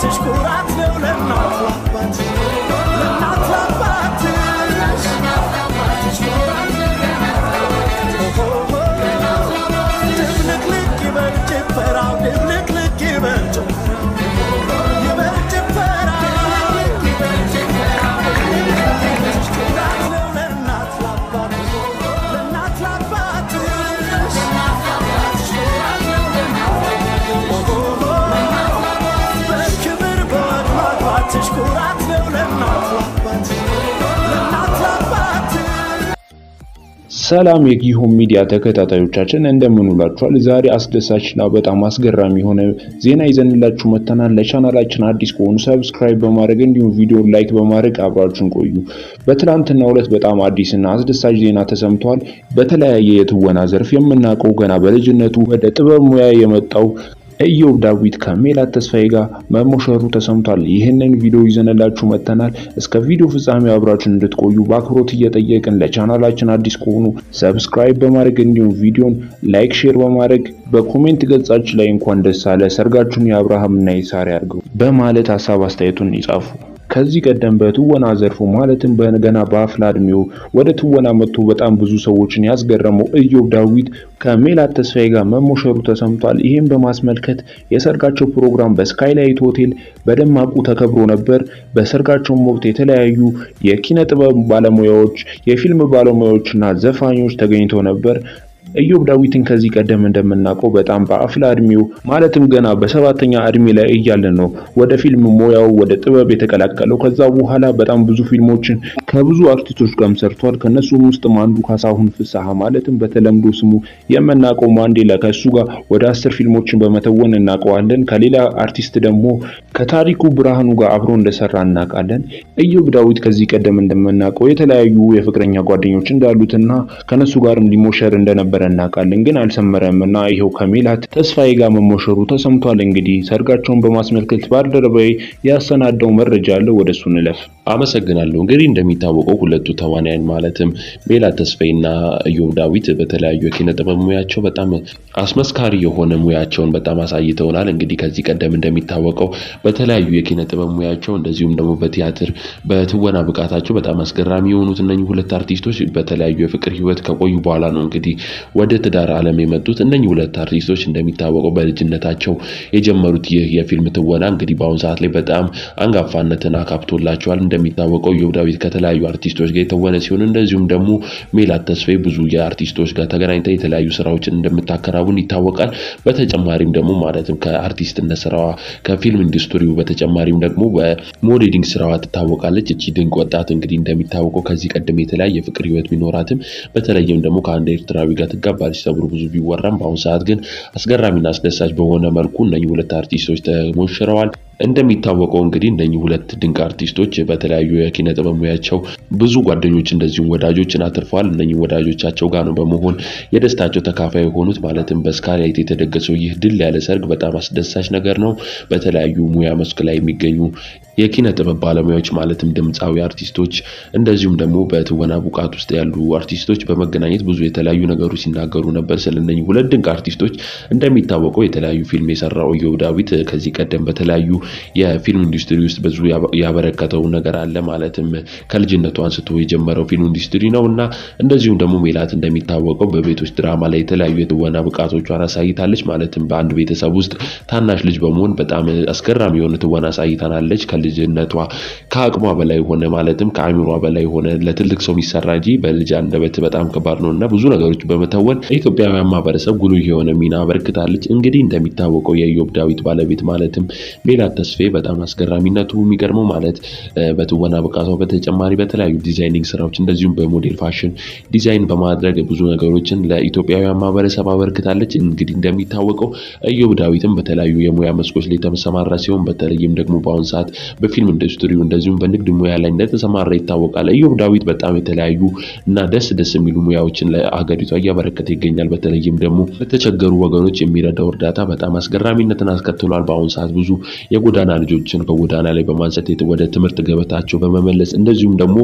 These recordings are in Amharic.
te escurar ሰላም የጊሆን ሚዲያ ተከታታዮቻችን እንደምን ውላችኋል? ዛሬ አስደሳችና በጣም አስገራሚ የሆነ ዜና ይዘንላችሁ መጥተናል። ለቻናላችን አዲስ ከሆኑ subscribe በማድረግ እንዲሁም ቪዲዮ like በማድረግ አብራችሁን ቆዩ። በትናንትናው ዕለት በጣም አዲስና አስደሳች ዜና ተሰምቷል። በተለያየ የትወና ዘርፍ የምናውቀው ገና በልጅነቱ ወደ ጥበብ ሙያ የመጣው ኢዮብ ዳዊት ከሜላት ተስፋዬ ጋር መሞሸሩ ተሰምቷል። ይህንን ቪዲዮ ይዘንላችሁ መጥተናል። እስከ ቪዲዮ ፍጻሜ አብራችን እንድትቆዩ በአክብሮት እየጠየቅን ለቻናላችን አዲስ ከሆኑ subscribe በማድረግ እንዲሁም ቪዲዮን like፣ share በማድረግ በ comment ገጻችን ላይ እንኳን ደስ አለ ሰርጋችሁን የአብርሃምና የሳራ ያድርገው በማለት ሀሳብ አስተያየቱን ይጻፉ። ከዚህ ቀደም በትወና ዘርፉ ማለትም በገና በአፍላ እድሜው ወደ ትወና መጥቶ በጣም ብዙ ሰዎችን ያስገረመው ኢዮብ ዳዊት ከሜላት ተስፋዬ ጋር መሞሸሩ ተሰምቷል። ይህም በማስመልከት የሰርጋቸው ፕሮግራም በስካይላይት ሆቴል በደማቁ ተከብሮ ነበር። በሰርጋቸውም ወቅት የተለያዩ የኪነ ጥበብ ባለሙያዎች፣ የፊልም ባለሙያዎችና ዘፋኞች ተገኝተው ነበር። ኢዮብ ዳዊትን ከዚህ ቀደም እንደምናውቀው በጣም በአፍላ እድሜው ማለትም ገና በሰባተኛ እድሜ ላይ እያለ ነው ወደ ፊልም ሙያው ወደ ጥበብ የተቀላቀለው። ከዛ በኋላ በጣም ብዙ ፊልሞችን ከብዙ አርቲስቶች ጋርም ሰርቷል። ከነሱም ውስጥም አንዱ ካሳሁን ፍስሐ ማለትም በተለምዶ ስሙ የምናውቀው ማንዴላ ከሱ ጋር ወደ አስር ፊልሞችን በመተወን እናውቀዋለን። ከሌላ አርቲስት ደግሞ ከታሪኩ ብርሃኑ ጋር አብሮ እንደሰራ እናውቃለን። ኢዮብ ዳዊት ከዚህ ቀደም እንደምናውቀው የተለያዩ የፍቅረኛ ጓደኞች እንዳሉትና ከነሱ ጋርም ሊሞሸር እንደነበረ እናውቃለን ግን አልሰመረም እና ይኸው ከሜላት ተስፋዬ ጋር መሞሸሩ ተሰምቷል። እንግዲህ ሰርጋቸውን በማስመልከት ባልደረባዬ ያሰናዳው መረጃ አለ፣ ወደ እሱ እንለፍ። አመሰግናለሁ። እንግዲህ እንደሚታወቀው ሁለቱ ተዋናያን ማለትም ሜላት ተስፋዬና ኢዮብ ዳዊት በተለያዩ የኪነ ጥበብ ሙያቸው በጣም አስመስካሪ የሆነ ሙያቸውን በጣም አሳይተውናል። እንግዲህ ከዚህ ቀደም እንደሚታወቀው በተለያዩ የኪነ ጥበብ ሙያቸው እንደዚሁም ደግሞ በቲያትር በትወና ብቃታቸው በጣም አስገራሚ የሆኑት እነኚህ ሁለት አርቲስቶች በተለያዩ የፍቅር ሕይወት ከቆዩ በኋላ ነው እንግዲህ ወደ ትዳር ዓለም የመጡት እነኚህ ሁለት አርቲስቶች እንደሚታወቀው በልጅነታቸው የጀመሩት ይህ የፊልም ትወና እንግዲህ በአሁኑ ሰዓት ላይ በጣም አንጋፋነትን አካብቶላቸዋል። እንደሚታወቀው ኢዮብ ዳዊት ከተለያዩ አርቲስቶች ጋር የተወነ ሲሆን እንደዚሁም ደግሞ ሜላት ተስፋዬ ብዙ የአርቲስቶች ጋር ተገናኝታ የተለያዩ ስራዎችን እንደምታከናውን ይታወቃል። በተጨማሪም ደግሞ ማለትም ከአርቲስትነት ስራዋ ከፊልም ኢንዱስትሪው በተጨማሪም ደግሞ በሞዴሊንግ ስራዋ ትታወቃለች። እቺ ድንቅ ወጣት እንግዲህ እንደሚታወቀው ከዚህ ቀደም የተለያየ የፍቅር ህይወት ቢኖራትም በተለይም ደግሞ ከአንድ ኤርትራዊ ጋር ትጋባለች ተብሎ ብዙ ቢወራም በአሁኑ ሰዓት ግን አስገራሚና አስደሳች በሆነ መልኩ እነኚህ ሁለት አርቲስቶች ተሞሽረዋል። እንደሚታወቀው እንግዲህ እነኚህ ሁለት ድንቅ አርቲስቶች በተለያዩ የኪነ ጥበብ ሙያቸው ብዙ ጓደኞች እንደዚሁም ወዳጆችን አትርፈዋል። እነኚህ ወዳጆቻቸው ጋር ነው በመሆን የደስታቸው ተካፋይ የሆኑት። ማለትም በስካይላይት የተደገሰው ይህ ድል ያለ ሰርግ በጣም አስደሳች ነገር ነው። በተለያዩ ሙያ መስክ ላይ የሚገኙ የኪነ ጥበብ ባለሙያዎች ማለትም ድምፃዊ አርቲስቶች እንደዚሁም ደግሞ በትወና ብቃት ውስጥ ያሉ አርቲስቶች በመገናኘት ብዙ የተለያዩ ነገሮች ሲናገሩ ነበር። ስለነኚህ ሁለት ድንቅ አርቲስቶች እንደሚታወቀው የተለያዩ ፊልም የሰራው ኢዮብ ዳዊት ከዚህ ቀደም በተለያዩ የፊልም ኢንዱስትሪ ውስጥ ብዙ ያበረከተው ነገር አለ። ማለትም ከልጅነቱ አንስቶ የጀመረው ፊልም ኢንዱስትሪ ነው እና እንደዚሁም ደግሞ ሜላት እንደሚታወቀው በቤቶች ድራማ ላይ የተለያዩ የትወና ብቃቶቿን አሳይታለች። ማለትም በአንድ ቤተሰብ ውስጥ ታናሽ ልጅ በመሆን በጣም አስገራሚ የሆነ ትወና አሳይታናለች። ከልጅነቷ ከአቅሟ በላይ ሆነ ማለትም ከአእምሯ በላይ ሆነ ለትልቅ ሰው የሚሰራ እንጂ በልጅ አንደበት በጣም ከባድ ነው እና ብዙ ነገሮች በመተወን የኢትዮጵያውያን ማህበረሰብ ጉልህ የሆነ ሚና አበርክታለች። እንግዲህ እንደሚታወቀው የኢዮብ ዳዊት ባለቤት ማለትም ሜላት ተስፋዬ በጣም አስገራሚነቱ የሚገርመው ማለት በትወና ብቃቷ በተጨማሪ በተለያዩ designing ስራዎች እንደዚሁም በሞዴል fashion design በማድረግ ብዙ ነገሮችን ለኢትዮጵያውያን ማህበረሰብ አበርክታለች። እንግዲህ እንደሚታወቀው ኢዮብ ዳዊትም በተለያዩ የሙያ መስኮች ላይ የተሰማራ ሲሆን በተለይም ደግሞ በአሁኑ ሰዓት በፊልም ኢንዱስትሪው እንደዚሁም በንግድ ሙያ ላይ እንደተሰማራ ይታወቃል። ኢዮብ ዳዊት በጣም የተለያዩ እና ደስ ደስ የሚሉ ሙያዎችን ለሀገሪቷ እያበረከተ ይገኛል። በተለይም ደግሞ ለተቸገሩ ወገኖች የሚረዳው እርዳታ በጣም አስገራሚነትን አስከትሏል። በአሁኑ ሰዓት ብዙ የጎዳና ልጆችን ከጎዳና ላይ በማንሳት ወደ ትምህርት ገበታቸው በመመለስ እንደዚሁም ደግሞ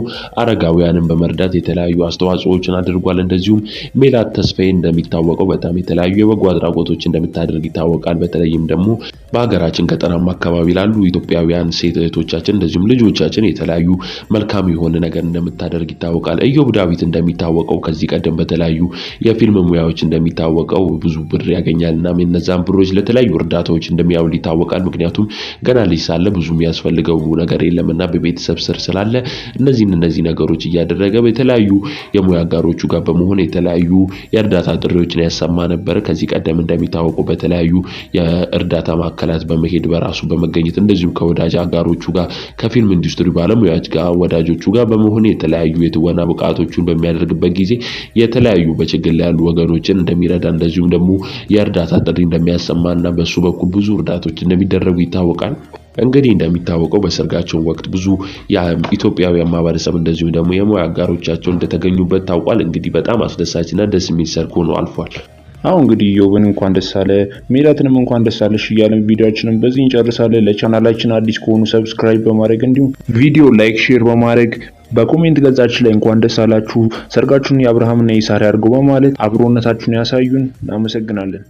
አረጋውያንን በመርዳት የተለያዩ አስተዋጽኦዎችን አድርጓል። እንደዚሁም ሜላት ተስፋዬ እንደሚታወቀው በጣም የተለያዩ የበጎ አድራጎቶች እንደምታደርግ ይታወቃል። በተለይም ደግሞ በሀገራችን ገጠራማ አካባቢ ላሉ ኢትዮጵያውያን ሴት እህቶቻችን እንደዚሁም ልጆቻችን የተለያዩ መልካም የሆነ ነገር እንደምታደርግ ይታወቃል። ኢዮብ ዳዊት እንደሚታወቀው ከዚህ ቀደም በተለያዩ የፊልም ሙያዎች እንደሚታወቀው ብዙ ብር ያገኛል እና እነዛን ብሮች ለተለያዩ እርዳታዎች እንደሚያውል ይታወቃል። ምክንያቱም ገና ልጅ ሳለ ብዙ የሚያስፈልገው ነገር የለም እና በቤተሰብ ስር ስላለ እነዚህን እነዚህ ነገሮች እያደረገ በተለያዩ የሙያ አጋሮቹ ጋር በመሆን የተለያዩ የእርዳታ ጥሪዎችን ያሰማ ነበር። ከዚህ ቀደም እንደሚታወቀው በተለያዩ የእርዳታ ማዕከል ማዕከላት በመሄድ በራሱ በመገኘት እንደዚሁም ከወዳጅ አጋሮቹ ጋር ከፊልም ኢንዱስትሪ ባለሙያዎች ጋር ወዳጆቹ ጋር በመሆን የተለያዩ የትወና ብቃቶቹን በሚያደርግበት ጊዜ የተለያዩ በችግር ላይ ያሉ ወገኖችን እንደሚረዳ እንደዚሁም ደግሞ የእርዳታ ጥሪ እንደሚያሰማና በሱ በኩል ብዙ እርዳቶች እንደሚደረጉ ይታወቃል። እንግዲህ እንደሚታወቀው በሰርጋቸው ወቅት ብዙ የኢትዮጵያውያን ማህበረሰብ እንደዚሁም ደግሞ የሙያ አጋሮቻቸው እንደተገኙበት ታውቋል። እንግዲህ በጣም አስደሳችና ደስ የሚል ሰርግ ሆኖ አልፏል። አሁን እንግዲህ ዮብን እንኳን ደስ አለ ሜላትንም እንኳን ደስ አለሽ እያለን ቪዲዮችንም በዚህ እንጨርሳለን። ለቻናላችን አዲስ ከሆኑ subscribe በማድረግ እንዲሁም ቪዲዮ like፣ share በማድረግ በ comment ገጻችን ላይ እንኳን ደስ አላችሁ ሰርጋችሁን የአብርሃምና የሳራ ያድርገው በማለት አብሮነታችሁን ያሳዩን። እናመሰግናለን።